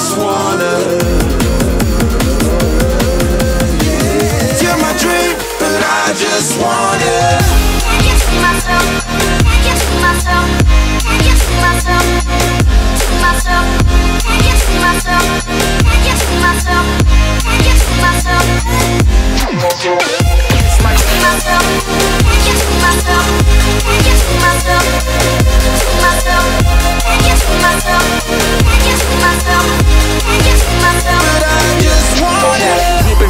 just wanna.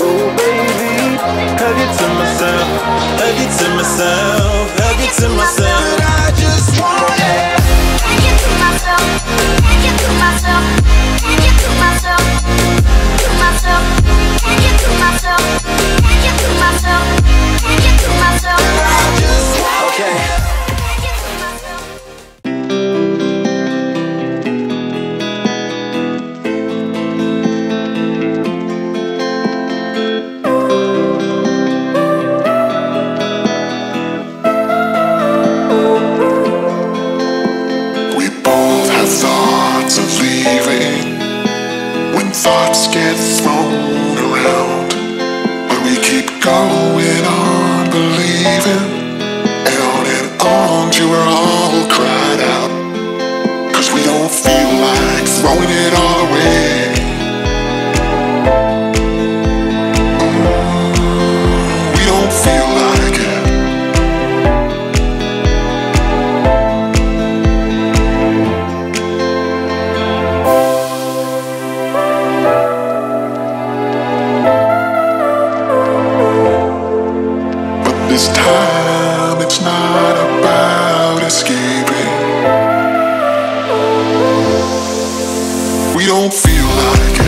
Oh baby, hug it to myself, hug it to myself, hug it to myself. I just want it. Don't feel like it.